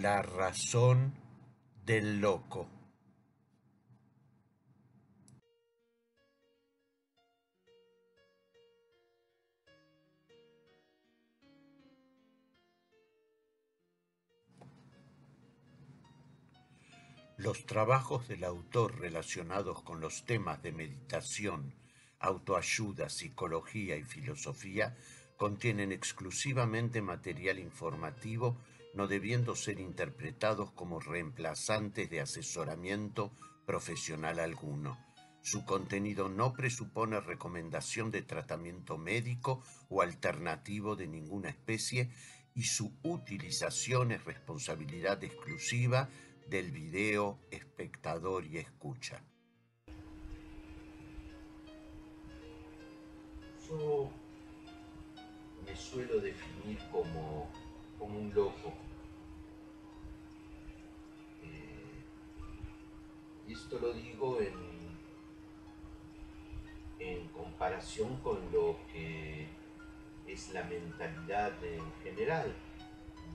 La razón del loco. Los trabajos del autor relacionados con los temas de meditación, autoayuda, psicología y filosofía contienen exclusivamente material informativo no debiendo ser interpretados como reemplazantes de asesoramiento profesional alguno. Su contenido no presupone recomendación de tratamiento médico o alternativo de ninguna especie y su utilización es responsabilidad exclusiva del video, espectador y escucha. Yo me suelo definir como, como un loco. Esto lo digo en, en comparación con lo que es la mentalidad en general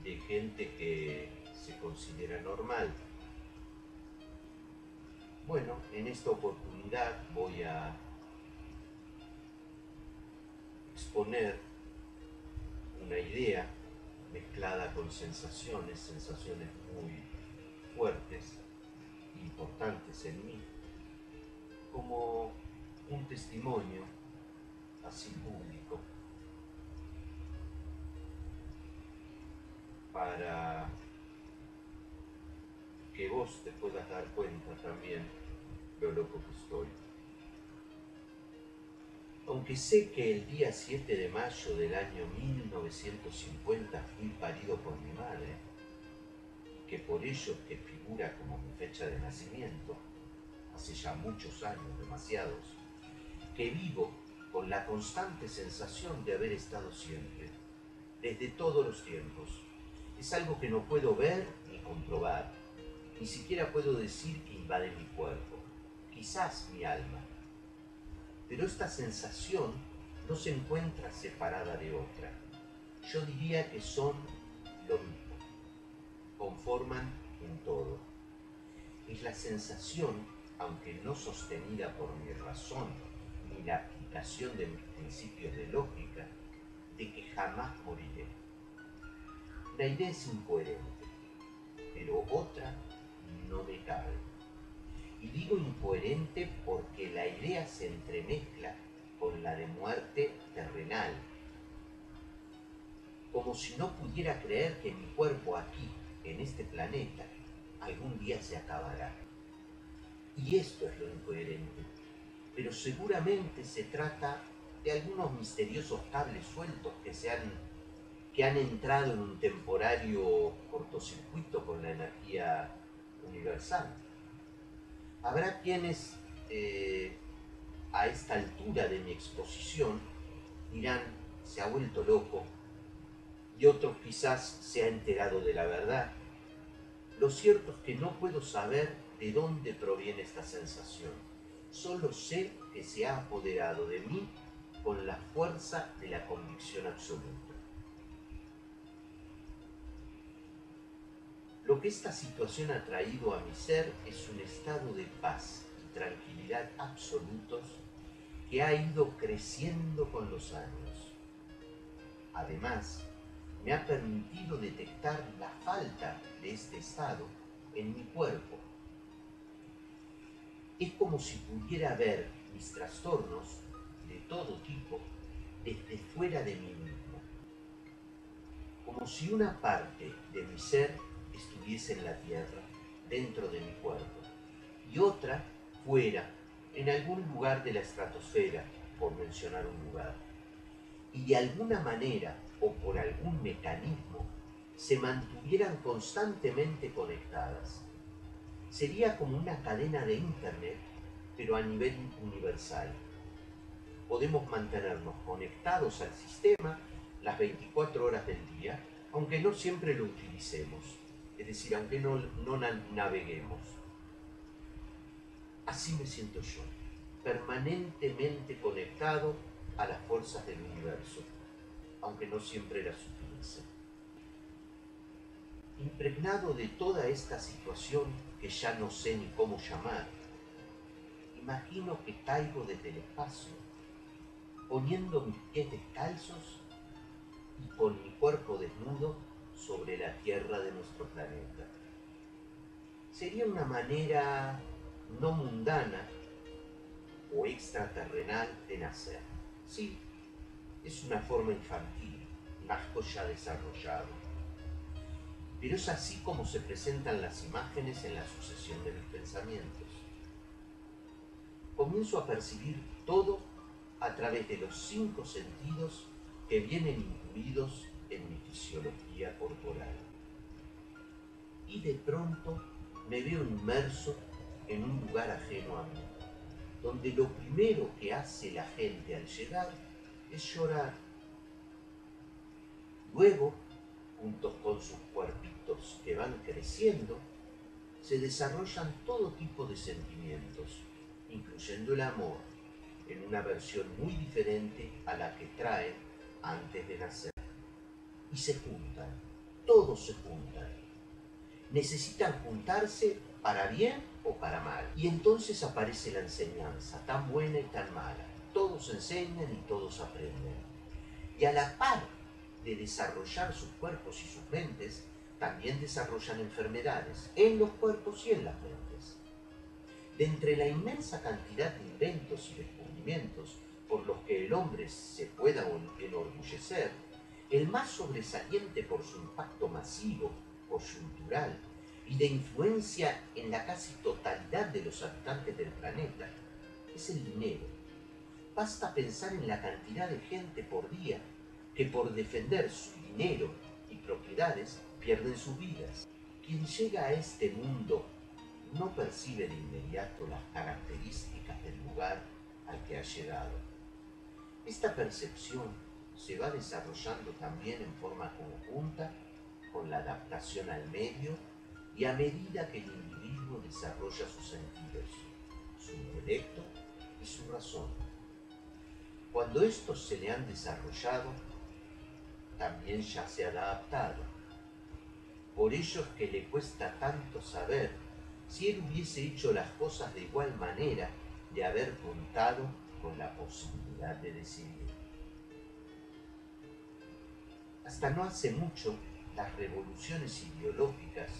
de gente que se considera normal. Bueno, en esta oportunidad voy a exponer una idea mezclada con sensaciones, sensaciones muy fuertes, importantes en mí, como un testimonio así público para que vos te puedas dar cuenta también lo loco que estoy. Aunque sé que el día 7 de mayo del año 1950 fui parido por mi madre, que por ello que figura como mi fecha de nacimiento, hace ya muchos años, demasiados, que vivo con la constante sensación de haber estado siempre, desde todos los tiempos. Es algo que no puedo ver ni comprobar, ni siquiera puedo decir que invade mi cuerpo, quizás mi alma. Pero esta sensación no se encuentra separada de otra. Yo diría que son lo mismo, conforman un todo. Es la sensación, aunque no sostenida por mi razón ni la aplicación de mis principios de lógica, de que jamás moriré. La idea es incoherente, pero otra no me cabe. Y digo incoherente porque la idea se entremezcla con la de muerte terrenal. Como si no pudiera creer que mi cuerpo aquí, en este planeta, algún día se acabará. Y esto es lo incoherente. Pero seguramente se trata de algunos misteriosos cables sueltos que se han que han entrado en un temporario cortocircuito con la energía universal. Habrá quienes eh, a esta altura de mi exposición dirán, se ha vuelto loco, y otros quizás se ha enterado de la verdad. Lo cierto es que no puedo saber de dónde proviene esta sensación. Solo sé que se ha apoderado de mí con la fuerza de la convicción absoluta. Lo que esta situación ha traído a mi ser es un estado de paz y tranquilidad absolutos que ha ido creciendo con los años. Además, me ha permitido detectar la falta de este estado en mi cuerpo. Es como si pudiera ver mis trastornos de todo tipo desde fuera de mí mismo. Como si una parte de mi ser estuviese en la tierra, dentro de mi cuerpo, y otra fuera, en algún lugar de la estratosfera, por mencionar un lugar. Y de alguna manera o por algún mecanismo se mantuvieran constantemente conectadas. Sería como una cadena de Internet, pero a nivel universal. Podemos mantenernos conectados al sistema las 24 horas del día, aunque no siempre lo utilicemos es decir, aunque no, no naveguemos. Así me siento yo, permanentemente conectado a las fuerzas del universo, aunque no siempre las utilice. impregnado de toda esta situación que ya no sé ni cómo llamar, imagino que caigo desde el espacio, poniendo mis pies descalzos y con mi cuerpo desnudo sobre la tierra de nuestro planeta. Sería una manera no mundana o extraterrenal de nacer. Sí, es una forma infantil, nazco ya desarrollado. Pero es así como se presentan las imágenes en la sucesión de mis pensamientos. Comienzo a percibir todo a través de los cinco sentidos que vienen incluidos en mi fisiología corporal. Y de pronto me veo inmerso en un lugar ajeno a mí, donde lo primero que hace la gente al llegar es llorar. Luego, junto con sus cuerpitos que van creciendo, se desarrollan todo tipo de sentimientos, incluyendo el amor, en una versión muy diferente a la que traen antes de nacer. Y se juntan, todos se juntan. Necesitan juntarse para bien o para mal. Y entonces aparece la enseñanza, tan buena y tan mala. Todos enseñan y todos aprenden. Y a la par de desarrollar sus cuerpos y sus mentes, también desarrollan enfermedades en los cuerpos y en las mentes. De entre la inmensa cantidad de inventos y descubrimientos por los que el hombre se pueda enorgullecer, el más sobresaliente por su impacto masivo, coyuntural y de influencia en la casi totalidad de los habitantes del planeta, es el dinero. Basta pensar en la cantidad de gente por día que por defender su dinero y propiedades pierden sus vidas. Quien llega a este mundo no percibe de inmediato las características del lugar al que ha llegado. Esta percepción se va desarrollando también en forma conjunta con la adaptación al medio y a medida que el individuo desarrolla sus sentidos, su intelecto y su razón. Cuando estos se le han desarrollado, también ya se ha adaptado. Por ello es que le cuesta tanto saber si él hubiese hecho las cosas de igual manera de haber contado con la posibilidad de decidir. Hasta no hace mucho, las revoluciones ideológicas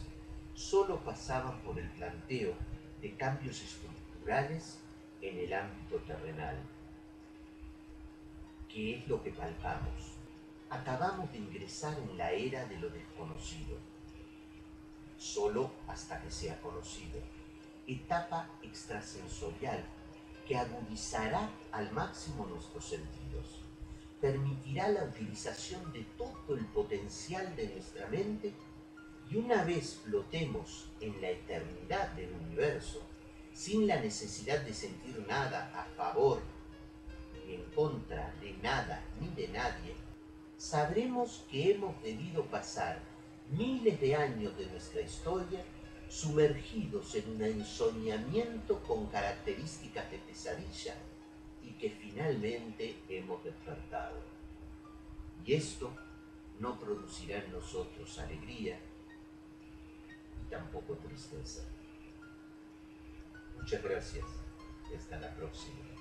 solo pasaban por el planteo de cambios estructurales en el ámbito terrenal. ¿Qué es lo que palpamos? Acabamos de ingresar en la era de lo desconocido, solo hasta que sea conocido, etapa extrasensorial que agudizará al máximo nuestros sentidos. Permitirá la utilización de todo el potencial de nuestra mente y una vez flotemos en la eternidad del universo, sin la necesidad de sentir nada a favor en contra de nada ni de nadie, sabremos que hemos debido pasar miles de años de nuestra historia sumergidos en un ensoñamiento con características de pesadilla y que finalmente hemos despertado. Y esto no producirá en nosotros alegría y tampoco tristeza. Muchas gracias. Hasta la próxima.